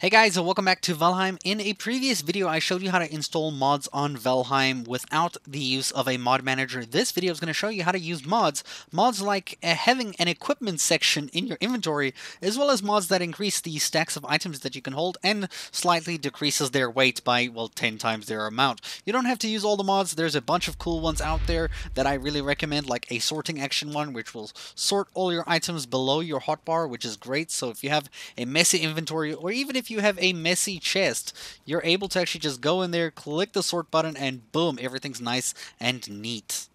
Hey guys and welcome back to Valheim. In a previous video I showed you how to install mods on Valheim without the use of a mod manager. This video is going to show you how to use mods. Mods like uh, having an equipment section in your inventory as well as mods that increase the stacks of items that you can hold and slightly decreases their weight by, well, 10 times their amount. You don't have to use all the mods. There's a bunch of cool ones out there that I really recommend like a sorting action one which will sort all your items below your hotbar which is great. So if you have a messy inventory or even if you have a messy chest, you're able to actually just go in there, click the sort button, and boom, everything's nice and neat.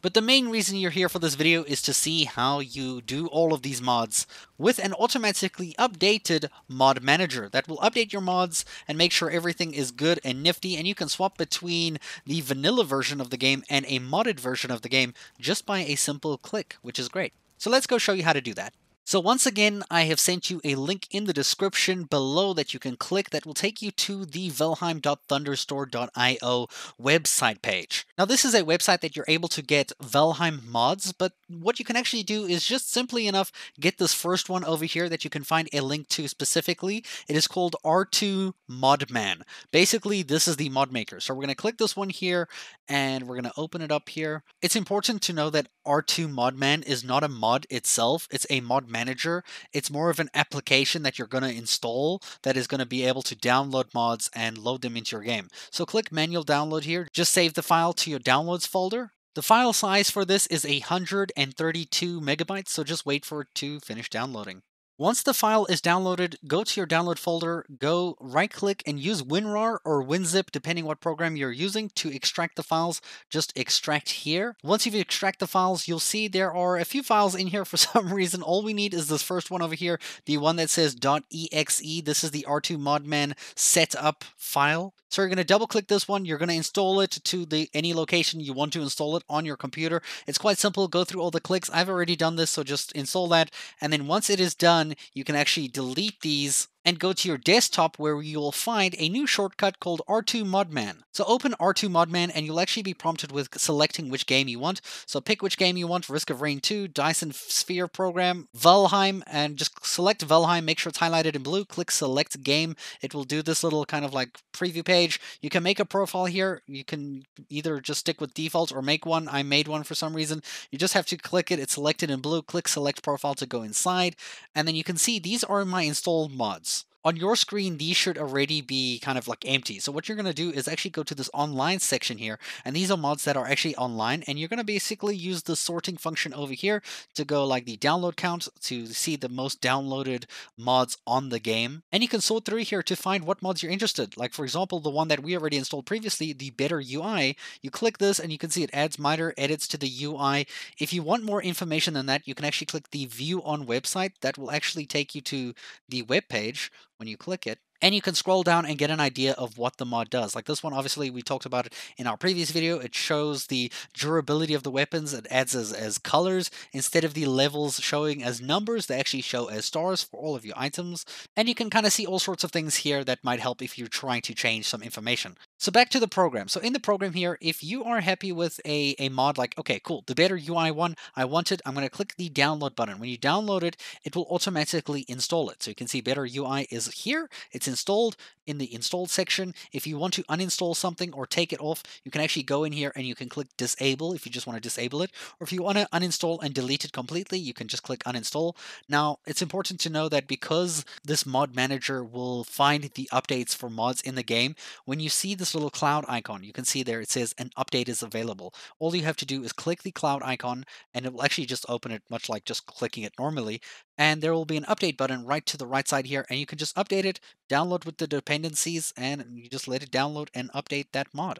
But the main reason you're here for this video is to see how you do all of these mods with an automatically updated mod manager that will update your mods and make sure everything is good and nifty and you can swap between the vanilla version of the game and a modded version of the game just by a simple click, which is great. So let's go show you how to do that. So once again, I have sent you a link in the description below that you can click that will take you to the Valheim.thunderstore.io website page. Now this is a website that you're able to get Valheim mods, but what you can actually do is just simply enough get this first one over here that you can find a link to specifically. It is called R2 Modman. Basically, this is the mod maker. So we're going to click this one here and we're going to open it up here. It's important to know that R2 Modman is not a mod itself. It's a mod manager. It's more of an application that you're going to install that is going to be able to download mods and load them into your game. So click manual download here. Just save the file to your downloads folder. The file size for this is 132 megabytes, so just wait for it to finish downloading. Once the file is downloaded, go to your download folder, go right click and use WinRAR or WinZip depending what program you're using to extract the files. Just extract here. Once you've extracted the files, you'll see there are a few files in here for some reason. All we need is this first one over here, the one that says .exe. This is the R2 Modman setup file. So you're going to double click this one. You're going to install it to the any location you want to install it on your computer. It's quite simple. Go through all the clicks. I've already done this, so just install that. And then once it is done, you can actually delete these and go to your desktop where you will find a new shortcut called R2 Modman. So open R2 Modman and you'll actually be prompted with selecting which game you want. So pick which game you want, Risk of Rain 2, Dyson Sphere Program, Valheim, and just select Valheim, make sure it's highlighted in blue, click select game. It will do this little kind of like preview page. You can make a profile here. You can either just stick with default or make one. I made one for some reason. You just have to click it, it's selected in blue, click select profile to go inside, and then you can see these are my installed mods on your screen, these should already be kind of like empty. So what you're going to do is actually go to this online section here, and these are mods that are actually online, and you're going to basically use the sorting function over here to go like the download count to see the most downloaded mods on the game. And you can sort through here to find what mods you're interested. Like for example, the one that we already installed previously, the Better UI, you click this and you can see it adds minor edits to the UI. If you want more information than that, you can actually click the view on website. That will actually take you to the web page when you click it and you can scroll down and get an idea of what the mod does. Like this one, obviously, we talked about it in our previous video. It shows the durability of the weapons. It adds as, as colors. Instead of the levels showing as numbers, they actually show as stars for all of your items. And you can kind of see all sorts of things here that might help if you're trying to change some information. So back to the program. So in the program here, if you are happy with a, a mod like, okay, cool, the better UI one, I want it, I'm going to click the download button. When you download it, it will automatically install it. So you can see better UI is here. It's installed in the installed section. If you want to uninstall something or take it off, you can actually go in here and you can click disable if you just want to disable it. Or if you want to uninstall and delete it completely, you can just click uninstall. Now, it's important to know that because this mod manager will find the updates for mods in the game, when you see this little cloud icon, you can see there it says an update is available. All you have to do is click the cloud icon and it will actually just open it much like just clicking it normally. And there will be an update button right to the right side here and you can just update it, download with the dependencies, and you just let it download and update that mod.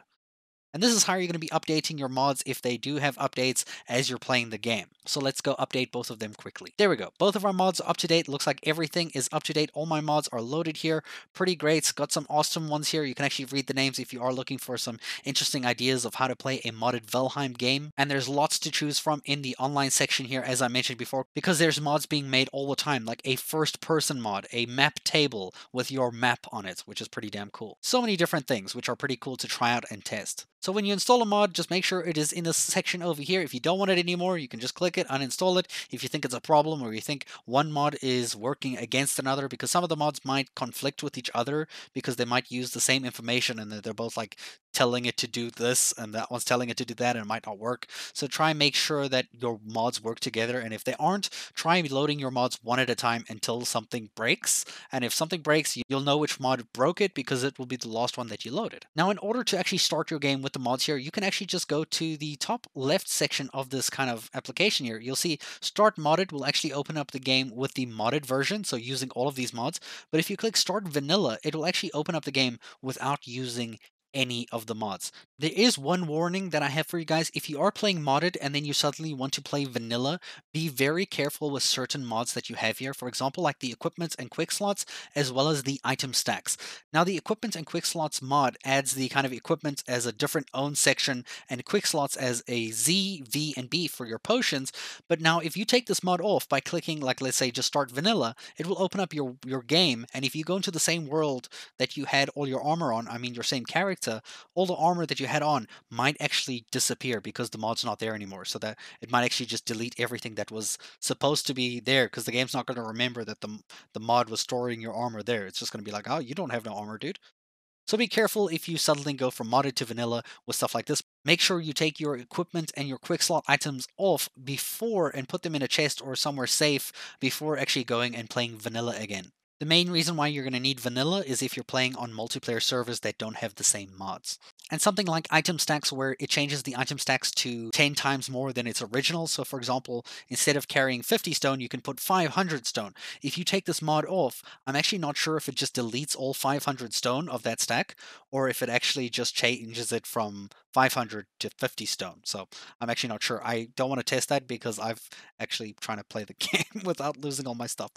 And this is how you're going to be updating your mods if they do have updates as you're playing the game. So let's go update both of them quickly. There we go. Both of our mods up to date. Looks like everything is up to date. All my mods are loaded here. Pretty great. It's got some awesome ones here. You can actually read the names if you are looking for some interesting ideas of how to play a modded Valheim game. And there's lots to choose from in the online section here, as I mentioned before, because there's mods being made all the time, like a first person mod, a map table with your map on it, which is pretty damn cool. So many different things, which are pretty cool to try out and test. So when you install a mod, just make sure it is in this section over here. If you don't want it anymore, you can just click it, uninstall it. If you think it's a problem or you think one mod is working against another, because some of the mods might conflict with each other because they might use the same information and they're both like telling it to do this and that one's telling it to do that and it might not work. So try and make sure that your mods work together. And if they aren't, try loading your mods one at a time until something breaks. And if something breaks, you'll know which mod broke it because it will be the last one that you loaded. Now, in order to actually start your game with the mods here, you can actually just go to the top left section of this kind of application here. You'll see start modded will actually open up the game with the modded version. So using all of these mods. But if you click start vanilla, it will actually open up the game without using any of the mods. There is one warning that I have for you guys. If you are playing modded and then you suddenly want to play vanilla, be very careful with certain mods that you have here. For example, like the equipment and quick slots, as well as the item stacks. Now, the equipment and quick slots mod adds the kind of equipment as a different own section and quick slots as a Z, V, and B for your potions. But now, if you take this mod off by clicking, like let's say, just start vanilla, it will open up your, your game. And if you go into the same world that you had all your armor on, I mean, your same character, all the armor that you had on might actually disappear because the mod's not there anymore. So that it might actually just delete everything that was supposed to be there because the game's not going to remember that the, the mod was storing your armor there. It's just going to be like, oh, you don't have no armor, dude. So be careful if you suddenly go from modded to vanilla with stuff like this. Make sure you take your equipment and your quick slot items off before and put them in a chest or somewhere safe before actually going and playing vanilla again. The main reason why you're going to need vanilla is if you're playing on multiplayer servers that don't have the same mods. And something like item stacks where it changes the item stacks to 10 times more than its original. So for example, instead of carrying 50 stone, you can put 500 stone. If you take this mod off, I'm actually not sure if it just deletes all 500 stone of that stack or if it actually just changes it from 500 to 50 stone. So I'm actually not sure. I don't want to test that because I've actually trying to play the game without losing all my stuff.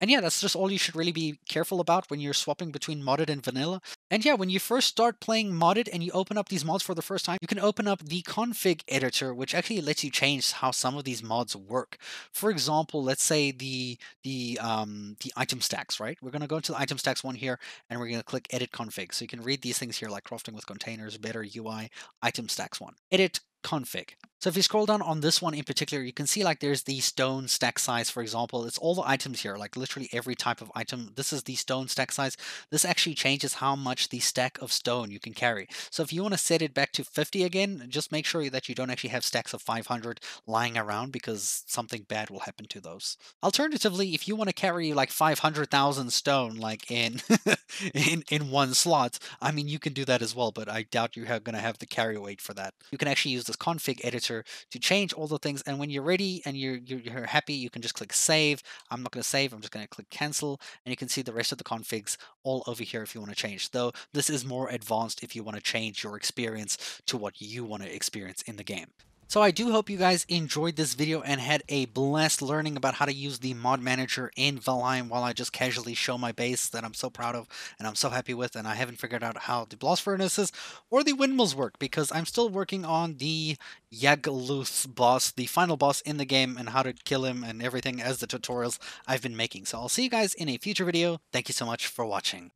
And yeah, that's just all you should really be careful about when you're swapping between modded and vanilla. And yeah, when you first start playing modded and you open up these mods for the first time, you can open up the config editor, which actually lets you change how some of these mods work. For example, let's say the the um, the item stacks, right? We're going to go into the item stacks one here, and we're going to click edit config. So you can read these things here, like crafting with containers, better UI, item stacks one. Edit config. So if you scroll down on this one in particular, you can see like there's the stone stack size, for example. It's all the items here, like literally every type of item. This is the stone stack size. This actually changes how much the stack of stone you can carry. So if you want to set it back to 50 again, just make sure that you don't actually have stacks of 500 lying around because something bad will happen to those. Alternatively, if you want to carry like 500,000 stone like in, in, in one slot, I mean, you can do that as well, but I doubt you're going to have the carry weight for that. You can actually use this config editor to change all the things. And when you're ready and you're, you're, happy, you can just click save. I'm not going to save. I'm just going to click cancel. And you can see the rest of the configs all over here if you want to change. Though this is more advanced if you want to change your experience to what you want to experience in the game. So I do hope you guys enjoyed this video and had a blast learning about how to use the mod manager in Valheim while I just casually show my base that I'm so proud of and I'm so happy with and I haven't figured out how the blast furnaces or the windmills work because I'm still working on the Yagluth boss, the final boss in the game and how to kill him and everything as the tutorials I've been making. So I'll see you guys in a future video. Thank you so much for watching.